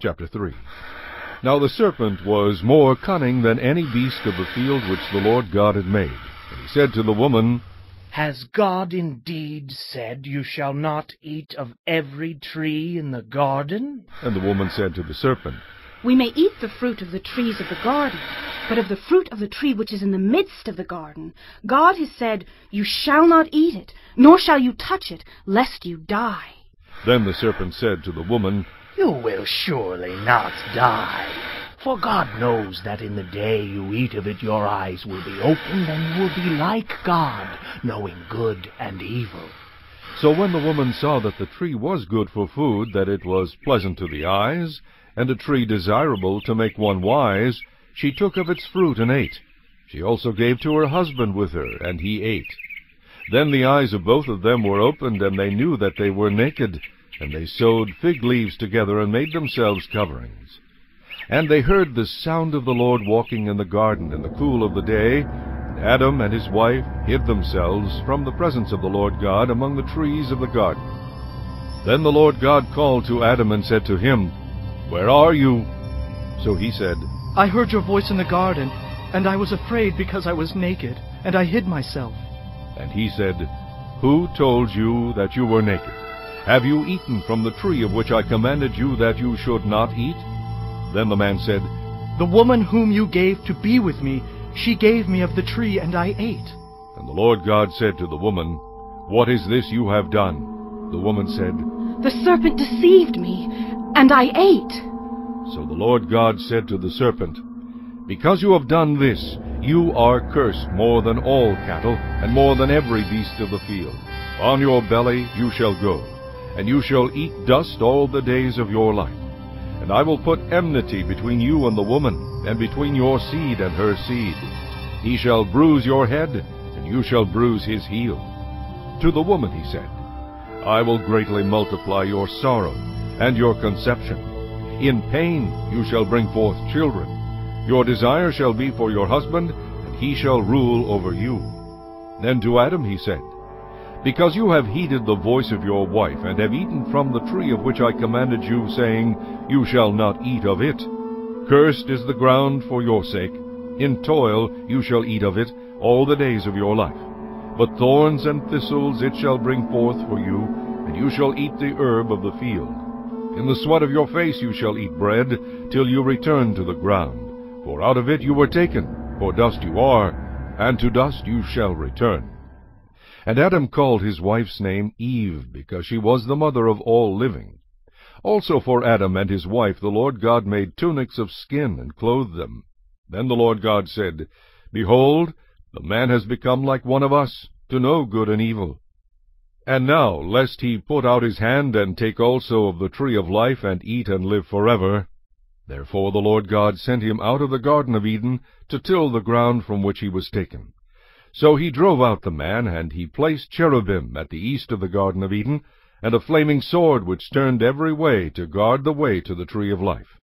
Chapter 3 Now the serpent was more cunning than any beast of the field which the Lord God had made. And he said to the woman, Has God indeed said, You shall not eat of every tree in the garden? And the woman said to the serpent, We may eat the fruit of the trees of the garden, but of the fruit of the tree which is in the midst of the garden, God has said, You shall not eat it, nor shall you touch it, lest you die. Then the serpent said to the woman, You will surely not die. For God knows that in the day you eat of it your eyes will be opened, and you will be like God, knowing good and evil. So when the woman saw that the tree was good for food, that it was pleasant to the eyes, and a tree desirable to make one wise, she took of its fruit and ate. She also gave to her husband with her, and he ate. Then the eyes of both of them were opened, and they knew that they were naked. And they sewed fig leaves together, and made themselves coverings. And they heard the sound of the Lord walking in the garden in the cool of the day. And Adam and his wife hid themselves from the presence of the Lord God among the trees of the garden. Then the Lord God called to Adam and said to him, Where are you? So he said, I heard your voice in the garden, and I was afraid because I was naked, and I hid myself. And he said, Who told you that you were naked? Have you eaten from the tree of which I commanded you that you should not eat? Then the man said, The woman whom you gave to be with me, she gave me of the tree, and I ate. And the Lord God said to the woman, What is this you have done? The woman said, The serpent deceived me, and I ate. So the Lord God said to the serpent, Because you have done this, you are cursed more than all cattle, and more than every beast of the field. On your belly you shall go, and you shall eat dust all the days of your life. And I will put enmity between you and the woman, and between your seed and her seed. He shall bruise your head, and you shall bruise his heel. To the woman he said, I will greatly multiply your sorrow and your conception. In pain you shall bring forth children. Your desire shall be for your husband, and he shall rule over you. Then to Adam he said, Because you have heeded the voice of your wife, and have eaten from the tree of which I commanded you, saying, You shall not eat of it. Cursed is the ground for your sake. In toil you shall eat of it all the days of your life. But thorns and thistles it shall bring forth for you, and you shall eat the herb of the field. In the sweat of your face you shall eat bread, till you return to the ground. For out of it you were taken, for dust you are, and to dust you shall return. And Adam called his wife's name Eve, because she was the mother of all living. Also for Adam and his wife the Lord God made tunics of skin, and clothed them. Then the Lord God said, Behold, the man has become like one of us, to know good and evil. And now, lest he put out his hand, and take also of the tree of life, and eat and live forever. Therefore the Lord God sent him out of the Garden of Eden, to till the ground from which he was taken. So he drove out the man, and he placed cherubim at the east of the Garden of Eden, and a flaming sword which turned every way to guard the way to the tree of life.